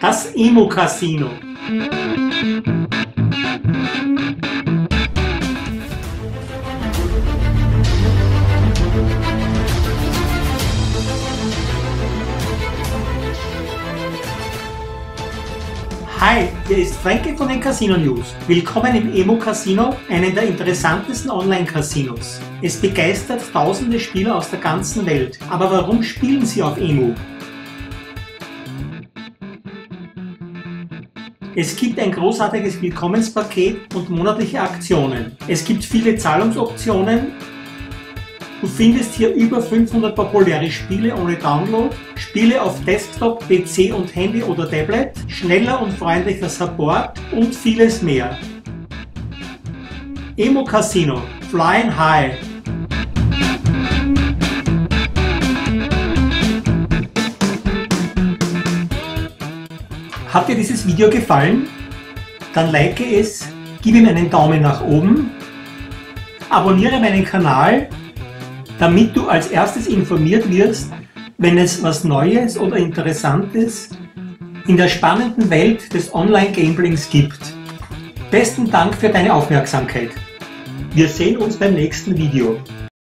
Das Emo Casino. Hi, hier ist Frankie von den Casino News. Willkommen im Emo Casino, einem der interessantesten Online-Casinos. Es begeistert tausende Spieler aus der ganzen Welt. Aber warum spielen sie auf Emo? Es gibt ein großartiges Willkommenspaket und monatliche Aktionen. Es gibt viele Zahlungsoptionen Du findest hier über 500 populäre Spiele ohne Download, Spiele auf Desktop, PC und Handy oder Tablet, schneller und freundlicher Support und vieles mehr. Emo Casino, Flying High. Hat dir dieses Video gefallen? Dann like es, gib ihm einen Daumen nach oben, abonniere meinen Kanal damit du als erstes informiert wirst, wenn es was Neues oder Interessantes in der spannenden Welt des Online-Gamblings gibt. Besten Dank für deine Aufmerksamkeit. Wir sehen uns beim nächsten Video.